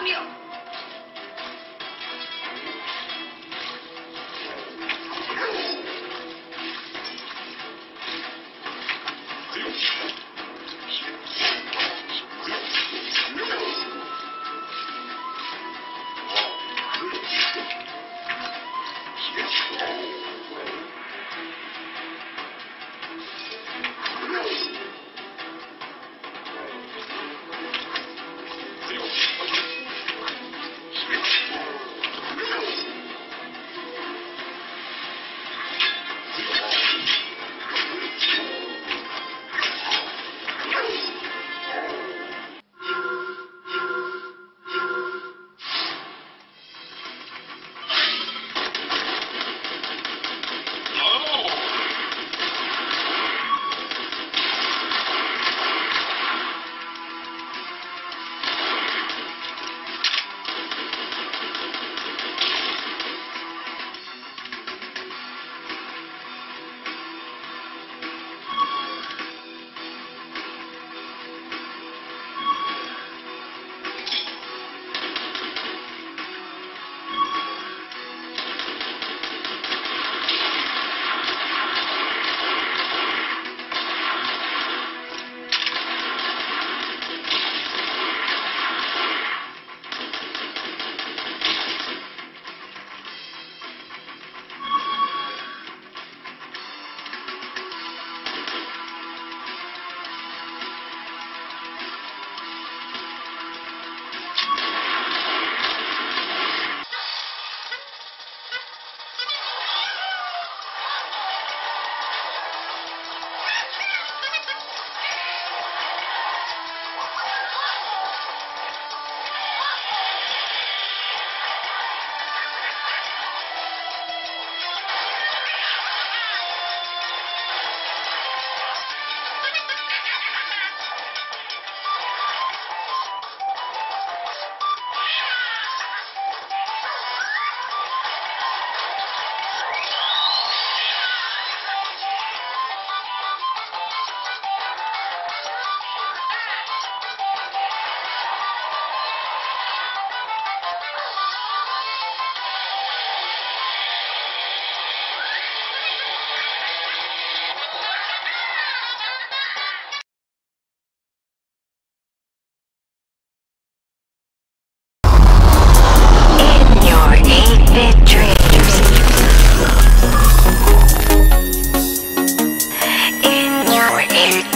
救命。In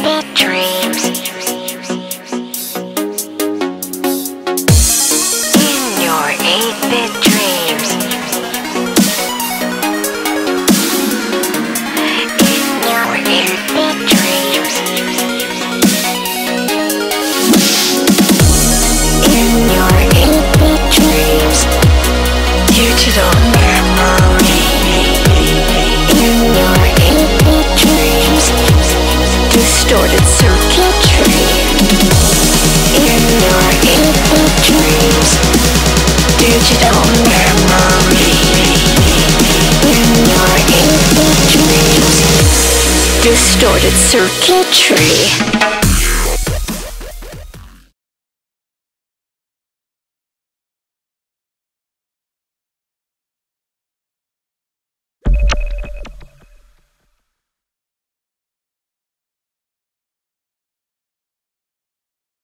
Betray. Distorted circuitry.